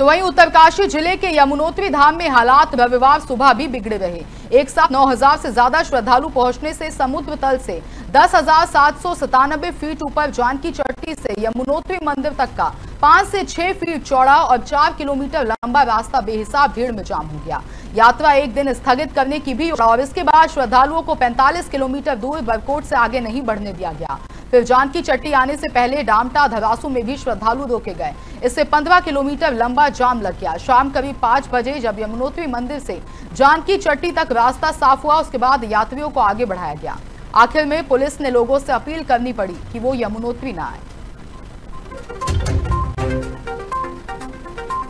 तो वहीं उत्तरकाशी ज़िले के यमुनोत्री धाम में हालात रविवार सुबह भी बिगड़े रहे। एक साथ 9000 से ज़्यादा श्रद्धालु पहुँचने से समुद्र तल से दस हज़ार फीट ऊपर जानकी चट्टी से यमुनोत्री मंदिर तक का पाँच से छह फीट चौड़ा और चार किलोमीटर लंबा रास्ता बेहिसाब भीड़ में जाम हो गया। यात्रा एक दिन स्थगित करने की भी और इसके बाद श्रद्धालुओं को 45 किलोमीटर दूर बरकोट से आगे नहीं बढ़ने दिया गया। फिर जानकी चट्टी आने से पहले डामटा धरासू में भी श्रद्धालु रोके गए। इससे 15 किलोमीटर लंबा जाम लग गया। शाम करीब पाँच बजे जब यमुनोत्री मंदिर से जानकी चट्टी तक रास्ता साफ़ हुआ, उसके बाद यात्रियों को आगे बढ़ाया गया। आखिर में पुलिस ने लोगों से अपील करनी पड़ी कि वो यमुनोत्री न आए।